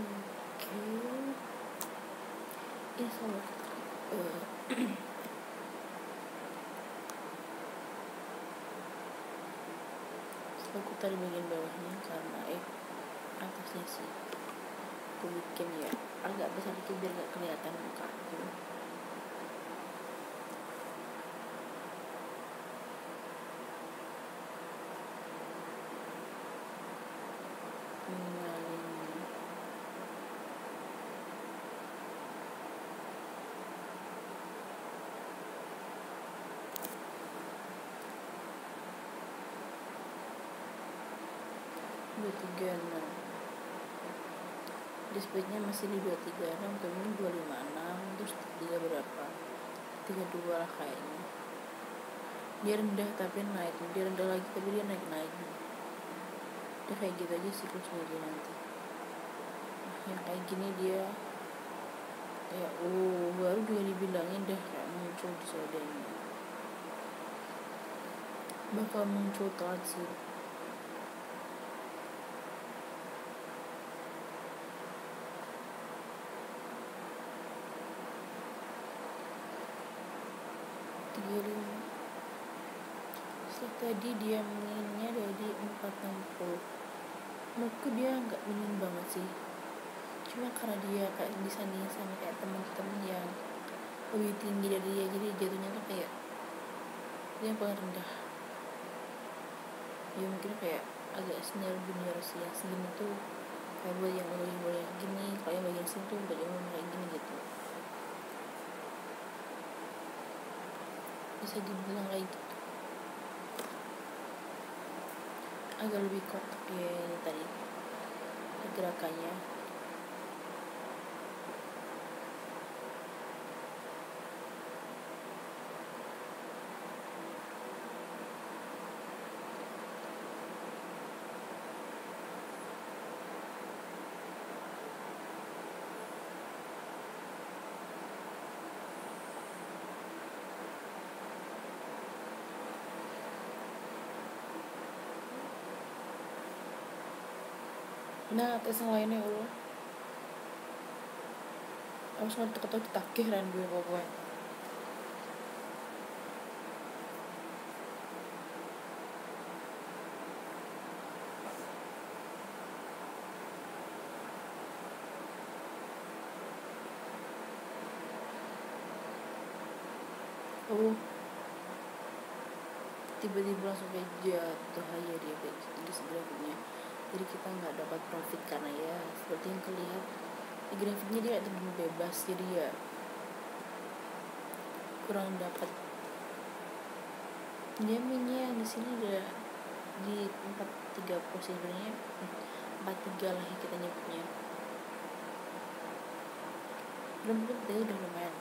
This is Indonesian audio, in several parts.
oke. Ya sama. Uh, aku tadi bagian bawahnya karena eh atasnya sih. Aku bikin ya agak besar dikit biar gak kelihatan muka aku dua tiga enam. Displaynya masih di dua tiga enam kemudian dua lima enam terus tiga berapa? tiga dua lah kayaknya. Dia rendah tapi naik dia rendah lagi tapi dia naik naik dia kayak gitu aja siklusnya dia nanti. Yang kayak gini dia kayak oh baru juga dibilangin dah kayak muncul di sodanya bakal muncul telat sih lima setelah tadi dia menginginnya dari empat enam puluh. Menurutku dia nggak minim banget sih. Cuma karena dia kayak disandingin sama kayak temen-temen yang lebih tinggi dari dia jadi jatuhnya tuh kayak dia yang paling rendah. Ya mungkin kayak agak senior junior sih yang segini tuh kayak buat yang boleh boleh gini kalau bagian sini tuh buat yang kayak gini gitu bisa dibilang kayak gitu. Agak lebih kotak ya tadi. Gerakannya nah tes yang lainnya Allah aku sangat deket ditagih kan gue pokoknya oh. Tiba-tiba langsung kayak jatuh aja dia kayak jadi segera punya jadi kita nggak dapat profit karena ya seperti yang kelihat di grafiknya dia terlalu bebas jadi ya kurang dapat. Yang di sini ada di empat tiga posisi sebenarnya empat tiga lah yang kita nyebutnya. Belum belum udah lumayan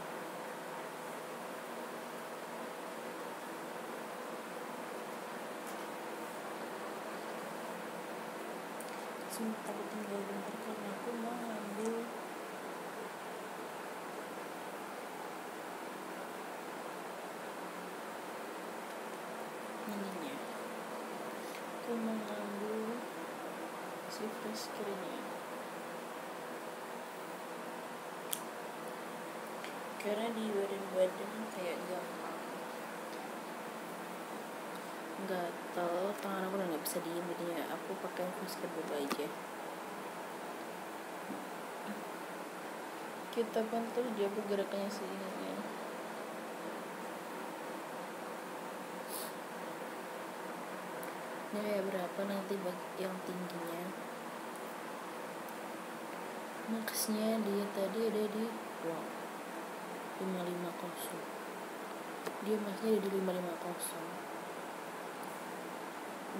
langsung aku tinggal bentar karena aku mau ngambil ininya. Aku mau ngambil shift screennya. Karena di badan-badan kayak gampang. Gatel tangan aku udah bisa diem jadinya aku pakai masker dulu aja. Kita bantu dia pergerakannya sini ya. ini kayak berapa nanti yang tingginya? Maxnya dia tadi ada di wow 550 dia maxnya ada di 550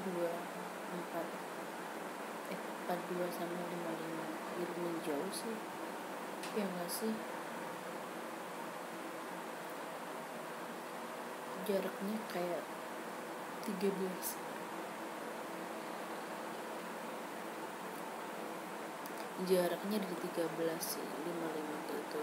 dua empat eh empat dua sama lima lima. Itu jauh sih. Ya enggak sih? Jaraknya kayak tiga belas. Jaraknya di tiga belas sih lima lima itu